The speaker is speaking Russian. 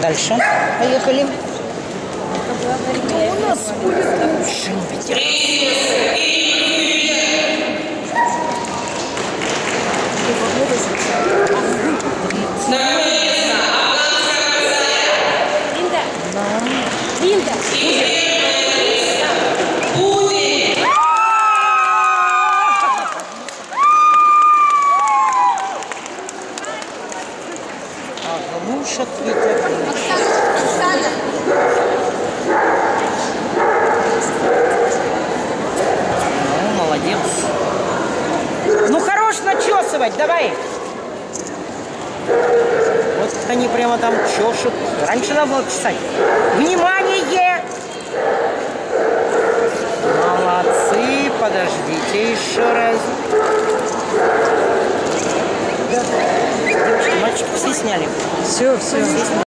дальше. Поехали. У нас будет лучше. Линда. Линда. А глушат ветер. Ну, молодец. Ну, хорош начесывать, давай. Вот они прямо там чешут. Раньше надо было чесать. Внимание! Молодцы, подождите еще раз. Все сняли. Все, все. Все сняли.